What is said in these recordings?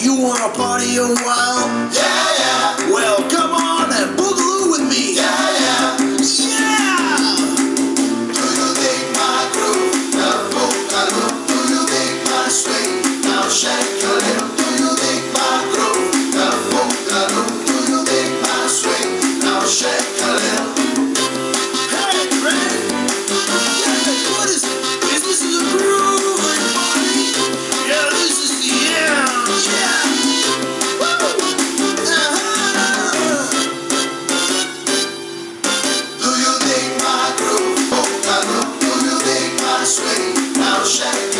You wanna party a while? Yeah, yeah. Well, come on and boogaloo with me. Yeah, yeah. Yeah! Do you dig my groove? Now. Do you dig my swing? Now, shake. shine.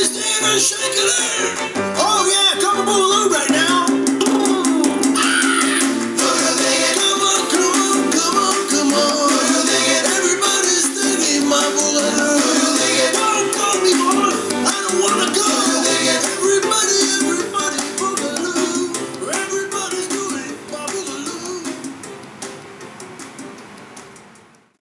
Christina Shakily.